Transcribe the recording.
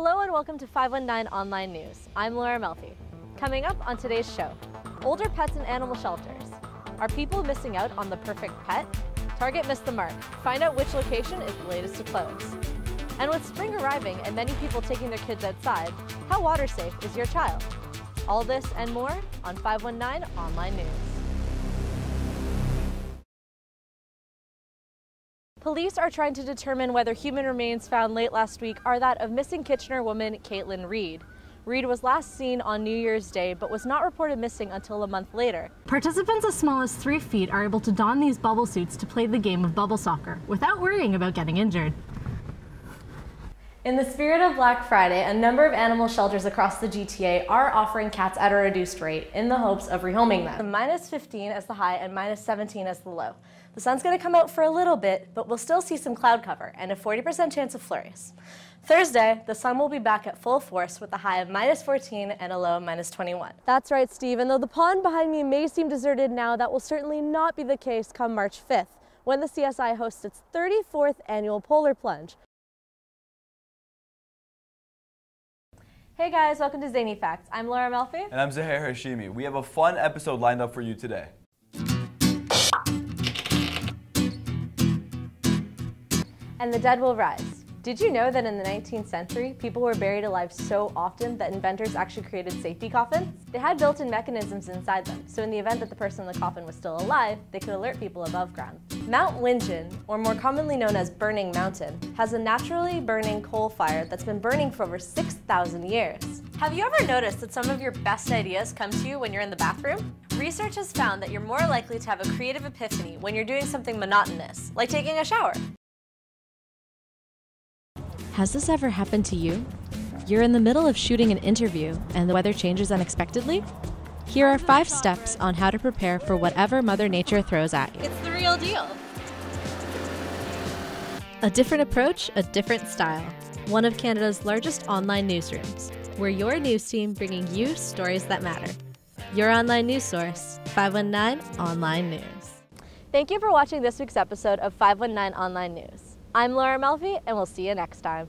Hello and welcome to 519 Online News. I'm Laura Melfi. Coming up on today's show, older pets in animal shelters. Are people missing out on the perfect pet? Target missed the mark. Find out which location is the latest to close. And with spring arriving and many people taking their kids outside, how water safe is your child? All this and more on 519 Online News. Police are trying to determine whether human remains found late last week are that of missing Kitchener woman Caitlin Reed. Reed was last seen on New Year's Day but was not reported missing until a month later. Participants as small as three feet are able to don these bubble suits to play the game of bubble soccer without worrying about getting injured. In the spirit of Black Friday, a number of animal shelters across the GTA are offering cats at a reduced rate in the hopes of rehoming them. Minus 15 as the high and minus 17 as the low. The sun's going to come out for a little bit, but we'll still see some cloud cover and a 40% chance of flurries. Thursday, the sun will be back at full force with a high of minus 14 and a low of minus 21. That's right, Steve. And though the pond behind me may seem deserted now, that will certainly not be the case come March 5th, when the CSI hosts its 34th annual polar plunge. Hey guys, welcome to Zany Facts. I'm Laura Melfi. And I'm Zahir Hashimi. We have a fun episode lined up for you today. And the dead will rise. Did you know that in the 19th century, people were buried alive so often that inventors actually created safety coffins? They had built-in mechanisms inside them, so in the event that the person in the coffin was still alive, they could alert people above ground. Mount Wingen, or more commonly known as Burning Mountain, has a naturally burning coal fire that's been burning for over 6,000 years. Have you ever noticed that some of your best ideas come to you when you're in the bathroom? Research has found that you're more likely to have a creative epiphany when you're doing something monotonous, like taking a shower. Has this ever happened to you? You're in the middle of shooting an interview and the weather changes unexpectedly? Here are five steps on how to prepare for whatever Mother Nature throws at you. It's the real deal. A different approach, a different style. One of Canada's largest online newsrooms. We're your news team bringing you stories that matter. Your online news source, 519 Online News. Thank you for watching this week's episode of 519 Online News. I'm Laura Melfi, and we'll see you next time.